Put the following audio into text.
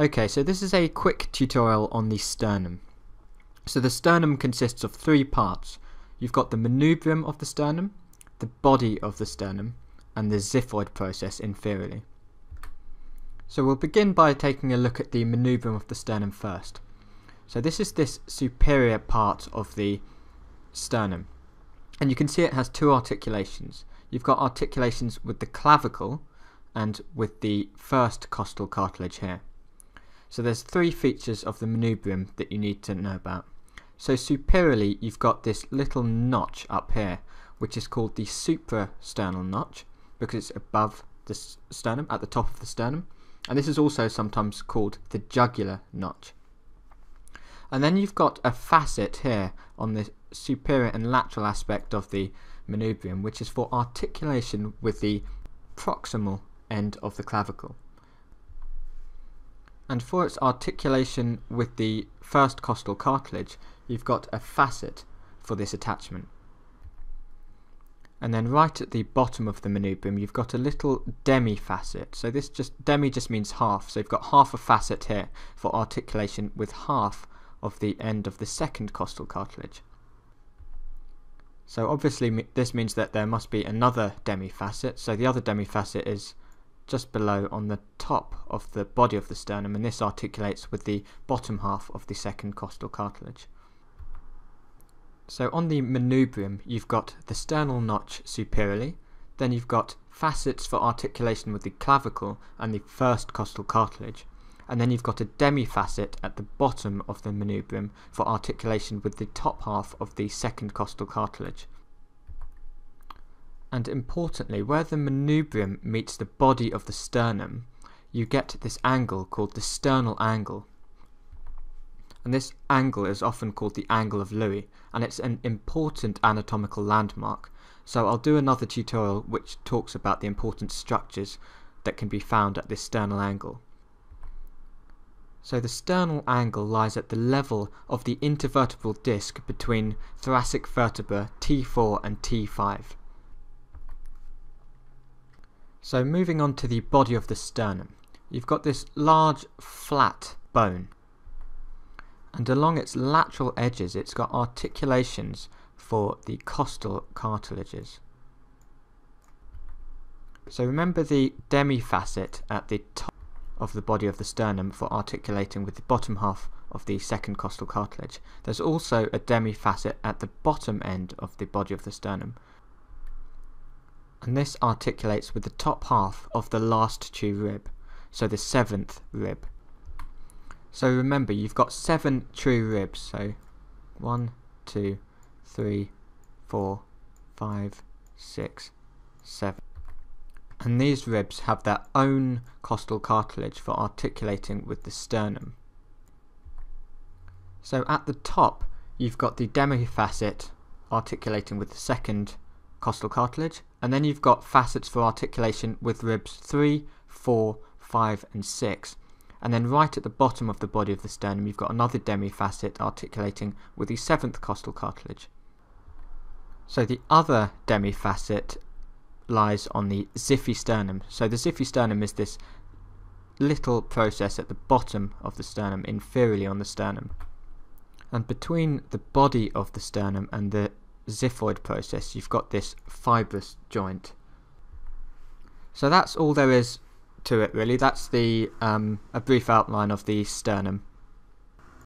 Okay, so this is a quick tutorial on the sternum. So the sternum consists of three parts. You've got the manubrium of the sternum, the body of the sternum, and the xiphoid process inferiorly. So we'll begin by taking a look at the manubrium of the sternum first. So this is this superior part of the sternum. And you can see it has two articulations. You've got articulations with the clavicle and with the first costal cartilage here. So there's three features of the manubrium that you need to know about. So superiorly, you've got this little notch up here, which is called the suprasternal notch, because it's above the sternum, at the top of the sternum. And this is also sometimes called the jugular notch. And then you've got a facet here on the superior and lateral aspect of the manubrium, which is for articulation with the proximal end of the clavicle and for its articulation with the first costal cartilage you've got a facet for this attachment. And then right at the bottom of the manubrium you've got a little demi-facet. So this just demi just means half. So you've got half a facet here for articulation with half of the end of the second costal cartilage. So obviously this means that there must be another demi-facet. So the other demi-facet is just below on the top of the body of the sternum and this articulates with the bottom half of the second costal cartilage. So on the manubrium you've got the sternal notch superiorly, then you've got facets for articulation with the clavicle and the first costal cartilage, and then you've got a demi-facet at the bottom of the manubrium for articulation with the top half of the second costal cartilage and importantly, where the manubrium meets the body of the sternum, you get this angle called the sternal angle. And this angle is often called the angle of Louis, and it's an important anatomical landmark. So I'll do another tutorial which talks about the important structures that can be found at this sternal angle. So the sternal angle lies at the level of the intervertebral disc between thoracic vertebra T4 and T5. So moving on to the body of the sternum, you've got this large flat bone and along its lateral edges it's got articulations for the costal cartilages. So remember the demi-facet at the top of the body of the sternum for articulating with the bottom half of the second costal cartilage. There's also a demi-facet at the bottom end of the body of the sternum and this articulates with the top half of the last true rib, so the seventh rib. So remember, you've got seven true ribs, so one, two, three, four, five, six, seven. And these ribs have their own costal cartilage for articulating with the sternum. So at the top, you've got the demifacet articulating with the second costal cartilage, and then you've got facets for articulation with ribs 3, 4, 5 and 6. And then right at the bottom of the body of the sternum you've got another demifacet articulating with the 7th costal cartilage. So the other demifacet lies on the xiphisternum. So the xiphisternum is this little process at the bottom of the sternum, inferiorly on the sternum. And between the body of the sternum and the xiphoid process, you've got this fibrous joint. So that's all there is to it really. That's the um, a brief outline of the sternum.